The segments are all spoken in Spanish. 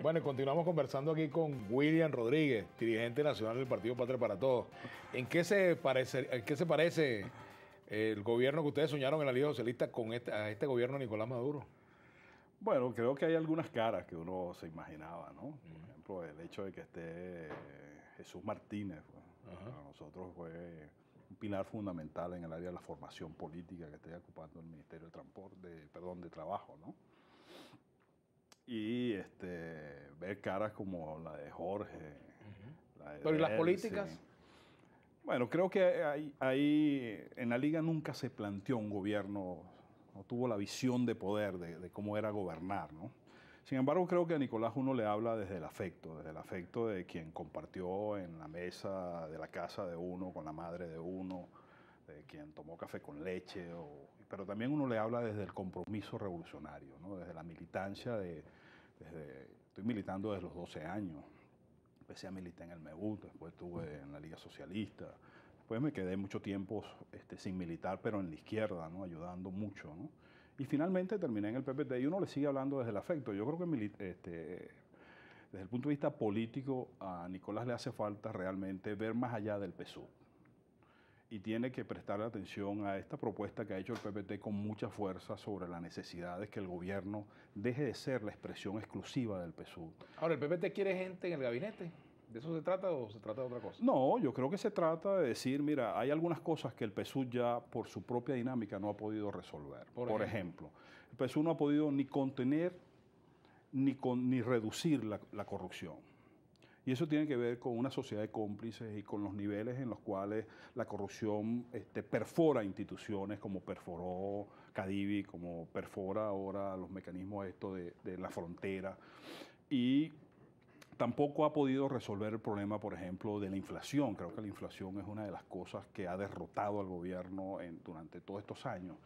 Bueno, continuamos conversando aquí con William Rodríguez, dirigente nacional del Partido Patria para Todos. ¿En qué se parece, en qué se parece el gobierno que ustedes soñaron en la Liga Socialista con este, a este gobierno de Nicolás Maduro? Bueno, creo que hay algunas caras que uno se imaginaba, ¿no? Por ejemplo, el hecho de que esté Jesús Martínez, pues, para nosotros fue un pilar fundamental en el área de la formación política que esté ocupando el Ministerio de Transporte, perdón, de Trabajo, ¿no? Y este, ver caras como la de Jorge. Pero ¿y las políticas? Bueno, creo que ahí, en la liga nunca se planteó un gobierno, no tuvo la visión de poder de, cómo era gobernar, ¿no? Sin embargo, creo que a Nicolás uno le habla desde el afecto, desde el afecto de quien compartió en la mesa de la casa de uno, con la madre de uno, de quien tomó café con leche, pero también uno le habla desde el compromiso revolucionario, desde la militancia, de, estoy militando desde los 12 años, empecé a militar en el MEUT, después estuve en la Liga Socialista, después me quedé mucho tiempo este, sin militar, pero en la izquierda, ¿no? ayudando mucho. Y finalmente terminé en el PPT y uno le sigue hablando desde el afecto. Yo creo que este, desde el punto de vista político a Nicolás le hace falta realmente ver más allá del PSUV y tiene que prestar atención a esta propuesta que ha hecho el PPT con mucha fuerza sobre la necesidad de que el gobierno deje de ser la expresión exclusiva del PSUV. Ahora, ¿el PPT quiere gente en el gabinete? ¿De eso se trata o se trata de otra cosa? No, yo creo que se trata de decir, mira, hay algunas cosas que el PSUV ya por su propia dinámica no ha podido resolver. Por, ejemplo. el PSUV no ha podido ni contener ni, con, ni reducir la corrupción. Y eso tiene que ver con una sociedad de cómplices y con los niveles en los cuales la corrupción este, perfora instituciones como perforó Cadivi, como perfora ahora los mecanismos esto de, la frontera. Y tampoco ha podido resolver el problema, por ejemplo, de la inflación. Creo que la inflación es una de las cosas que ha derrotado al gobierno durante todos estos años.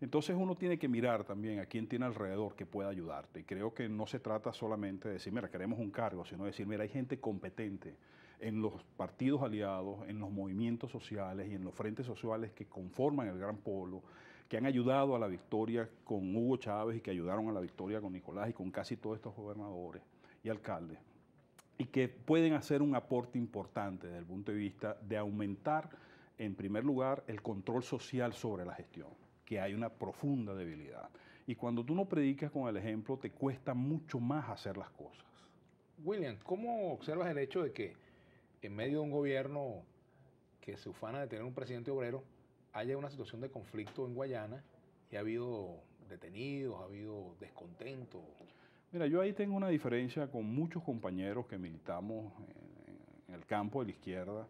Entonces uno tiene que mirar también a quién tiene alrededor que pueda ayudarte. Y creo que no se trata solamente de decir, mira, queremos un cargo, sino decir, mira, hay gente competente en los partidos aliados, en los movimientos sociales y en los frentes sociales que conforman el Gran Polo, que han ayudado a la victoria con Hugo Chávez y que ayudaron a la victoria con Nicolás y con casi todos estos gobernadores y alcaldes y que pueden hacer un aporte importante desde el punto de vista de aumentar, en primer lugar, el control social sobre la gestión que hay una profunda debilidad. Y cuando tú no predicas con el ejemplo, te cuesta mucho más hacer las cosas. William, ¿cómo observas el hecho de que en medio de un gobierno que se ufana de tener un presidente obrero, haya una situación de conflicto en Guayana y ha habido detenidos, ha habido descontento? Mira, yo ahí tengo una diferencia con muchos compañeros que militamos en, el campo de la izquierda,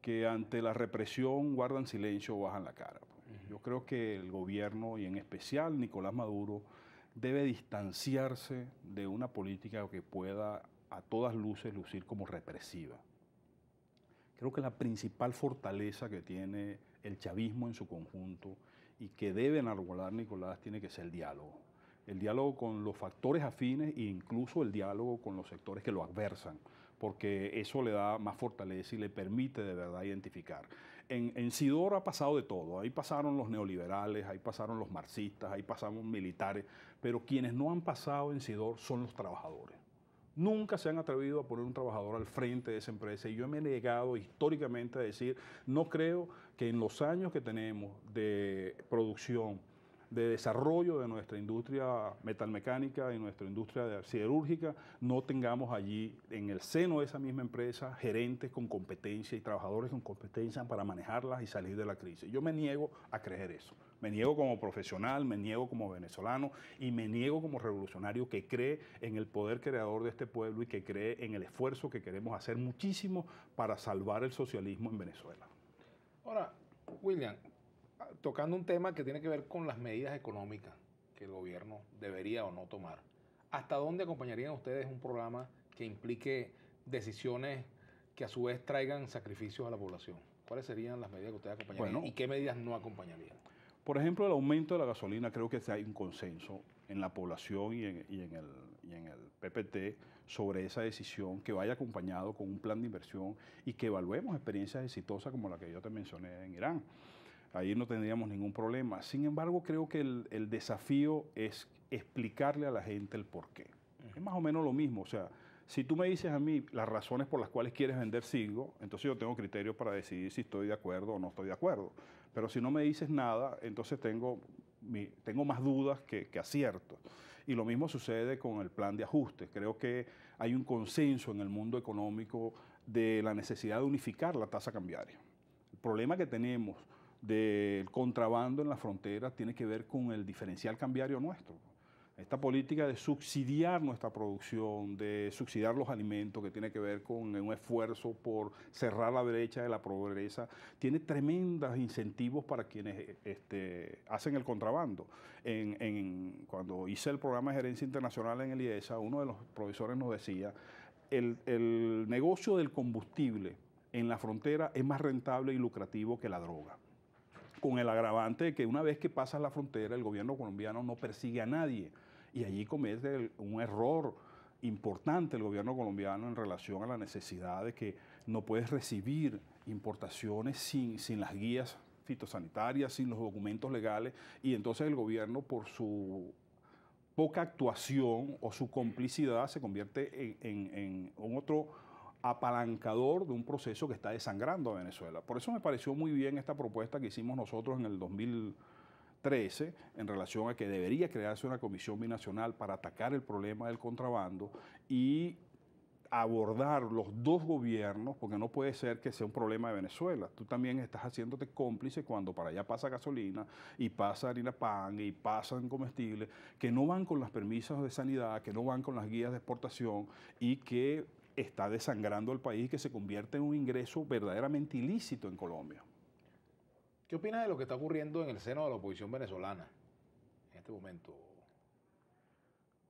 que ante la represión guardan silencio o bajan la cara. Yo creo que el gobierno y en especial Nicolás Maduro debe distanciarse de una política que pueda a todas luces lucir como represiva. Creo que la principal fortaleza que tiene el chavismo en su conjunto y que debe enarbolar Nicolás tiene que ser el diálogo. El diálogo con los factores afines e incluso el diálogo con los sectores que lo adversan porque eso le da más fortaleza y le permite de verdad identificar. En, en Sidor ha pasado de todo, ahí pasaron los neoliberales, ahí pasaron los marxistas, ahí pasaron militares, pero quienes no han pasado en Sidor son los trabajadores. Nunca se han atrevido a poner un trabajador al frente de esa empresa y yo me he negado históricamente a decir, no creo que en los años que tenemos de producción, de desarrollo de nuestra industria metalmecánica y nuestra industria siderúrgica, no tengamos allí en el seno de esa misma empresa gerentes con competencia y trabajadores con competencia para manejarlas y salir de la crisis. Yo me niego a creer eso. Me niego como profesional, me niego como venezolano y me niego como revolucionario que cree en el poder creador de este pueblo y que cree en el esfuerzo que queremos hacer muchísimo para salvar el socialismo en Venezuela. Ahora, William, tocando un tema que tiene que ver con las medidas económicas que el gobierno debería o no tomar. ¿Hasta dónde acompañarían ustedes un programa que implique decisiones que a su vez traigan sacrificios a la población? ¿Cuáles serían las medidas que ustedes acompañarían y qué medidas no acompañarían? Por ejemplo, el aumento de la gasolina, creo que hay un consenso en la población y en, y en, el, y en el PPT sobre esa decisión que vaya acompañado con un plan de inversión y que evaluemos experiencias exitosas como la que yo te mencioné en Irán ahí no tendríamos ningún problema. Sin embargo, creo que el, desafío es explicarle a la gente el por qué. Es más o menos lo mismo. O sea, si tú me dices a mí las razones por las cuales quieres vender Sigo, entonces yo tengo criterios para decidir si estoy de acuerdo o no estoy de acuerdo. Pero si no me dices nada, entonces tengo, tengo más dudas que, que aciertos. Y lo mismo sucede con el plan de ajuste. Creo que hay un consenso en el mundo económico de la necesidad de unificar la tasa cambiaria. El problema que tenemos del contrabando en la frontera tiene que ver con el diferencial cambiario nuestro. Esta política de subsidiar nuestra producción, de subsidiar los alimentos, que tiene que ver con un esfuerzo por cerrar la brecha de la pobreza, tiene tremendos incentivos para quienes este, hacen el contrabando. cuando hice el programa de gerencia internacional en el IESA, uno de los profesores nos decía, el, el negocio del combustible en la frontera es más rentable y lucrativo que la droga con el agravante de que una vez que pasas la frontera, el gobierno colombiano no persigue a nadie. Y allí comete un error importante el gobierno colombiano en relación a la necesidad de que no puedes recibir importaciones sin, sin las guías fitosanitarias, sin los documentos legales, y entonces el gobierno por su poca actuación o su complicidad se convierte en, en, en otro apalancador de un proceso que está desangrando a Venezuela. Por eso me pareció muy bien esta propuesta que hicimos nosotros en el 2000 13 en relación a que debería crearse una comisión binacional para atacar el problema del contrabando y abordar los dos gobiernos, porque no puede ser que sea un problema de Venezuela. Tú también estás haciéndote cómplice cuando para allá pasa gasolina y pasa harina pan y pasan comestibles que no van con las permisos de sanidad, que no van con las guías de exportación y que está desangrando el país y que se convierte en un ingreso verdaderamente ilícito en Colombia. ¿Qué opinas de lo que está ocurriendo en el seno de la oposición venezolana en este momento?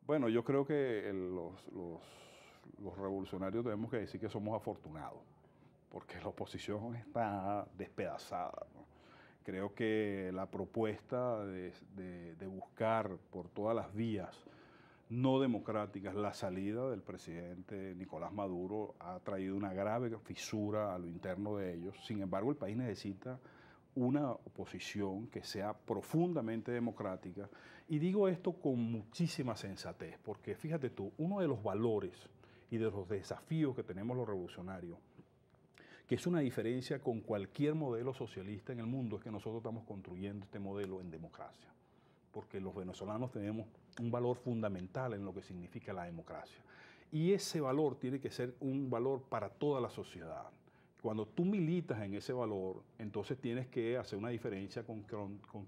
Bueno, yo creo que los, revolucionarios tenemos que decir que somos afortunados, porque la oposición está despedazada. Creo que la propuesta de, de buscar por todas las vías no democráticas la salida del presidente Nicolás Maduro ha traído una grave fisura a lo interno de ellos. Sin embargo, el país necesita una oposición que sea profundamente democrática. Y digo esto con muchísima sensatez, porque fíjate tú, uno de los valores y de los desafíos que tenemos los revolucionarios, que es una diferencia con cualquier modelo socialista en el mundo, es que nosotros estamos construyendo este modelo en democracia, porque los venezolanos tenemos un valor fundamental en lo que significa la democracia. Y ese valor tiene que ser un valor para toda la sociedad. Cuando tú militas en ese valor, entonces tienes que hacer una diferencia con,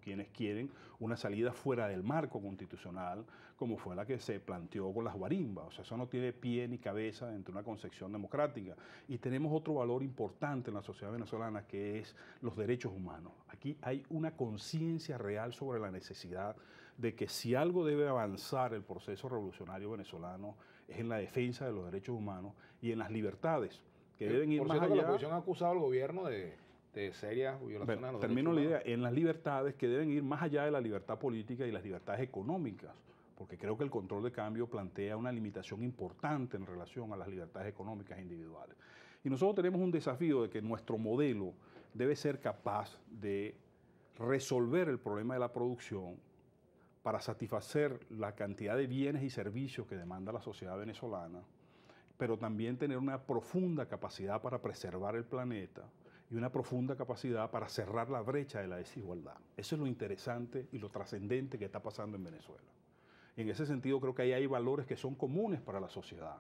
quienes quieren una salida fuera del marco constitucional, como fue la que se planteó con las guarimbas. O sea, eso no tiene pie ni cabeza entre una concepción democrática. Y tenemos otro valor importante en la sociedad venezolana, que es los derechos humanos. Aquí hay una conciencia real sobre la necesidad de que si algo debe avanzar el proceso revolucionario venezolano es en la defensa de los derechos humanos y en las libertades que deben ir más allá. La oposición ha acusado al gobierno de, de serias violaciones a los Termino la idea, en las libertades que deben ir más allá de la libertad política y las libertades económicas, porque creo que el control de cambio plantea una limitación importante en relación a las libertades económicas individuales. Y nosotros tenemos un desafío de que nuestro modelo debe ser capaz de resolver el problema de la producción para satisfacer la cantidad de bienes y servicios que demanda la sociedad venezolana, pero también tener una profunda capacidad para preservar el planeta y una profunda capacidad para cerrar la brecha de la desigualdad. Eso es lo interesante y lo trascendente que está pasando en Venezuela. Y en ese sentido creo que ahí hay valores que son comunes para la sociedad,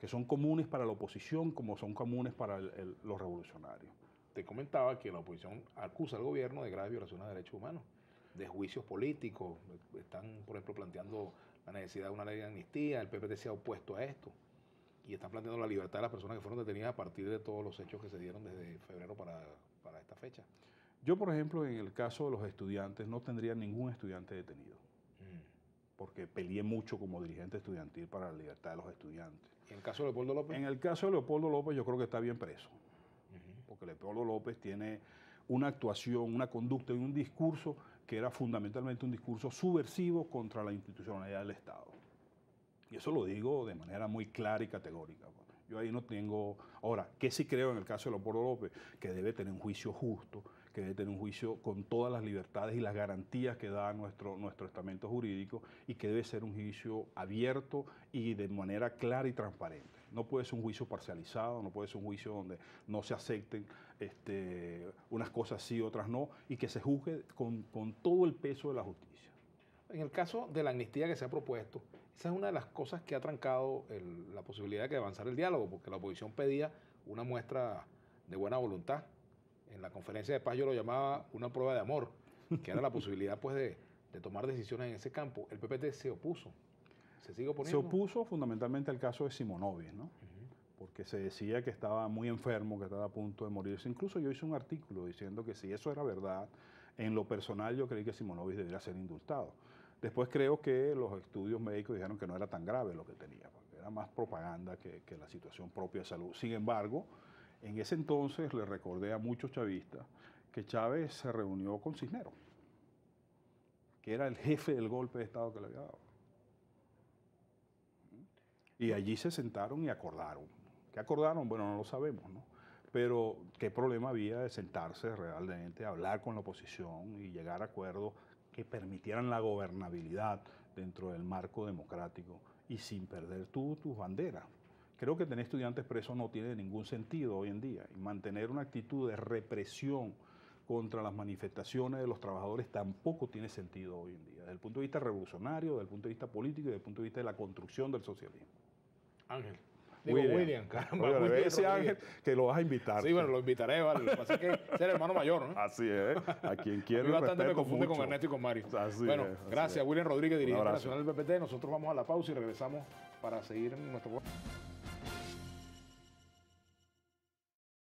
que son comunes para la oposición como son comunes para los revolucionarios. Te comentaba que la oposición acusa al gobierno de graves violaciones de derechos humanos, de juicios políticos. Están, por ejemplo, planteando la necesidad de una ley de amnistía, el PPT se ha opuesto a esto y están planteando la libertad de las personas que fueron detenidas a partir de todos los hechos que se dieron desde febrero para, para esta fecha. Yo, por ejemplo, en el caso de los estudiantes, no tendría ningún estudiante detenido, mm. porque peleé mucho como dirigente estudiantil para la libertad de los estudiantes. ¿En el caso de Leopoldo López? En el caso de Leopoldo López yo creo que está bien preso, porque Leopoldo López tiene una actuación, una conducta y un discurso que era fundamentalmente un discurso subversivo contra la institucionalidad del Estado. Y eso lo digo de manera muy clara y categórica. Yo ahí no tengo... Ahora, ¿qué sí creo en el caso de Leopoldo López? Que debe tener un juicio justo, que debe tener un juicio con todas las libertades y las garantías que da nuestro, nuestro estamento jurídico y que debe ser un juicio abierto y de manera clara y transparente. No puede ser un juicio parcializado, no puede ser un juicio donde no se acepten este, unas cosas sí, otras no, y que se juzgue con, con todo el peso de la justicia. En el caso de la amnistía que se ha propuesto, esa es una de las cosas que ha trancado la posibilidad de que avanzar el diálogo, porque la oposición pedía una muestra de buena voluntad en la conferencia de paz yo lo llamaba una prueba de amor, que era la posibilidad pues de, tomar decisiones en ese campo. El PPT se opuso. ¿Se sigue oponiendo? Se opuso fundamentalmente al caso de Simonovic, ¿no? Porque se decía que estaba muy enfermo, que estaba a punto de morirse. Incluso yo hice un artículo diciendo que si eso era verdad, en lo personal yo creí que Simonovic debería ser indultado. Después creo que los estudios médicos dijeron que no era tan grave lo que tenía, porque era más propaganda que, la situación propia de salud. Sin embargo, en ese entonces le recordé a muchos chavistas que Chávez se reunió con Cisneros, que era el jefe del golpe de Estado que le había dado. Y allí se sentaron y acordaron. ¿Qué acordaron? Bueno, no lo sabemos, ¿no? Pero qué problema había de sentarse realmente, hablar con la oposición y llegar a acuerdos que permitieran la gobernabilidad dentro del marco democrático y sin perder tú tus banderas. Creo que tener estudiantes presos no tiene ningún sentido hoy en día y mantener una actitud de represión contra las manifestaciones de los trabajadores tampoco tiene sentido hoy en día, desde el punto de vista revolucionario, desde el punto de vista político y desde el punto de vista de la construcción del socialismo. Ángel. Digo, William, caramba. ese Ángel que lo vas a invitar. Sí, bueno, lo invitaré, vale. Lo que pasa es que es el hermano mayor, ¿no? Así es. A quien quiere. bastante me confunde con Ernesto y con Mario. Así bueno, gracias, William Rodríguez, dirigente nacional del PPT. Nosotros vamos a la pausa y regresamos para seguir en nuestro.